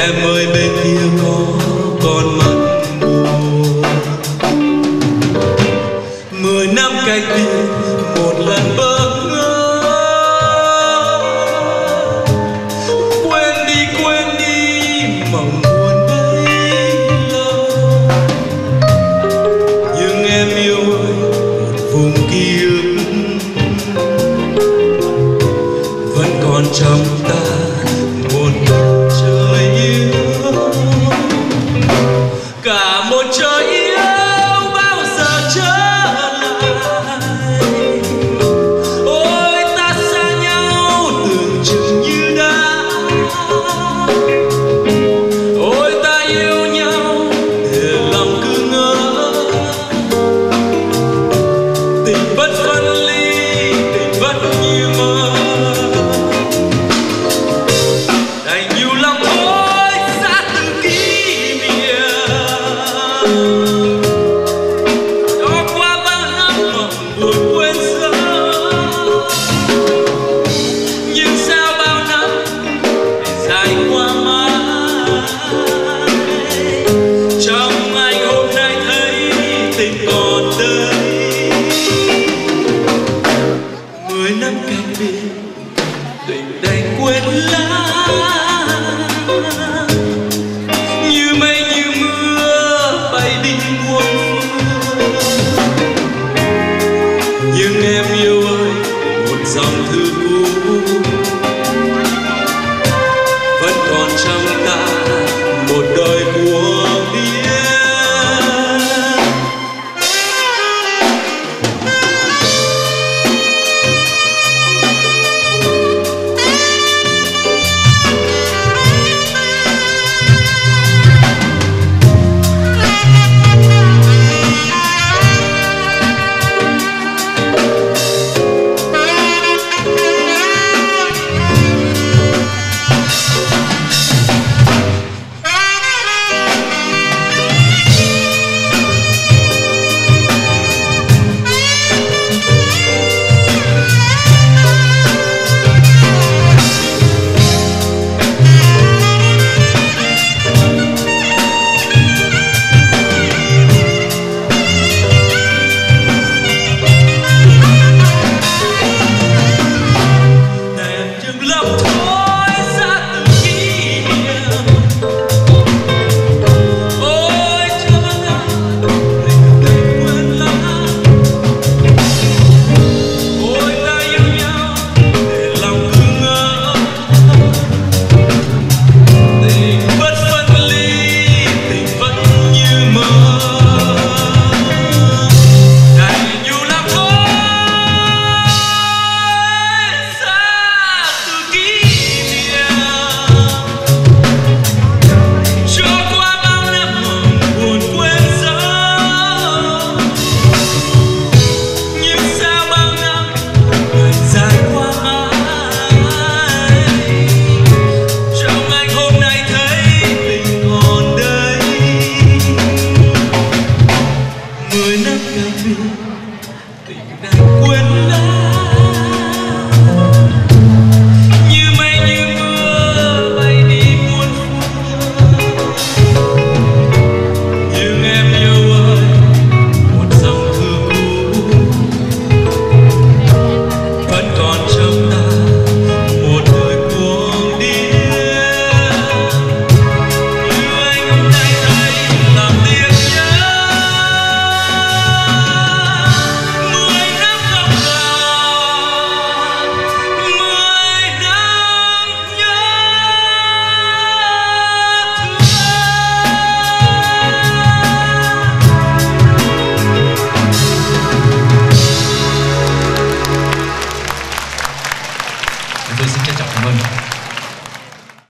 em ơi, bên kia có con mắt buồn. Mười năm cách biệt một lần bơ ngơ quên đi quên đi, mong buồn bấy lâu. Nhưng em yêu ơi vùng ký ức.